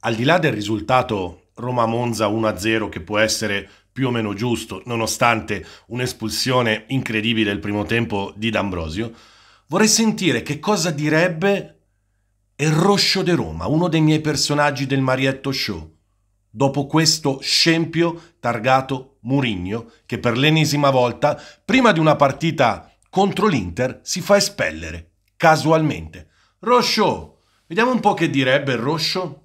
al di là del risultato Roma-Monza 1-0 che può essere più o meno giusto, nonostante un'espulsione incredibile il primo tempo di D'Ambrosio, vorrei sentire che cosa direbbe il Roscio de Roma, uno dei miei personaggi del Marietto Show, dopo questo scempio targato Murigno, che per l'ennesima volta, prima di una partita contro l'Inter, si fa espellere, casualmente. Roscio, vediamo un po' che direbbe il Roscio.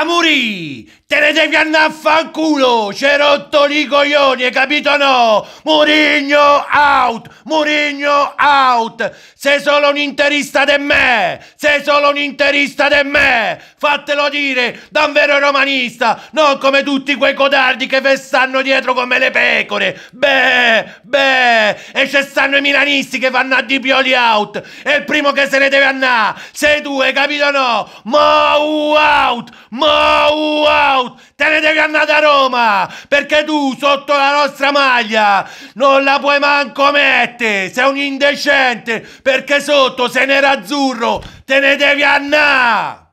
Amuri! Te ne devi andare a fanculo! C'è rotto i coglioni, hai capito no? Murigno out! Murigno out! Sei solo un interista di me! Sei solo un interista di me! Fatelo dire da un vero romanista, non come tutti quei codardi che vi stanno dietro come le pecore! Beh, beh! E ci stanno i milanisti che vanno a di pioli out! E il primo che se ne deve andare! Sei tu, hai capito no? Mo out! Mo out! Te ne devi andare da Roma! Perché tu sotto la nostra maglia non la puoi manco mettere! Sei un indecente! Perché sotto sei nerazzurro! Te ne devi andare!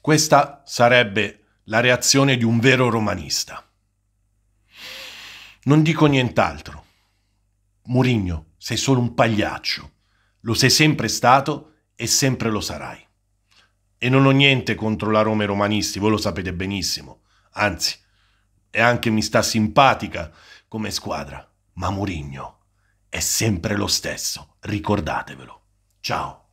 Questa sarebbe la reazione di un vero romanista. Non dico nient'altro. Murigno, sei solo un pagliaccio. Lo sei sempre stato e sempre lo sarai. E non ho niente contro la Roma e i romanisti, voi lo sapete benissimo. Anzi, e anche mi sta simpatica come squadra. Ma Murigno è sempre lo stesso, ricordatevelo. Ciao.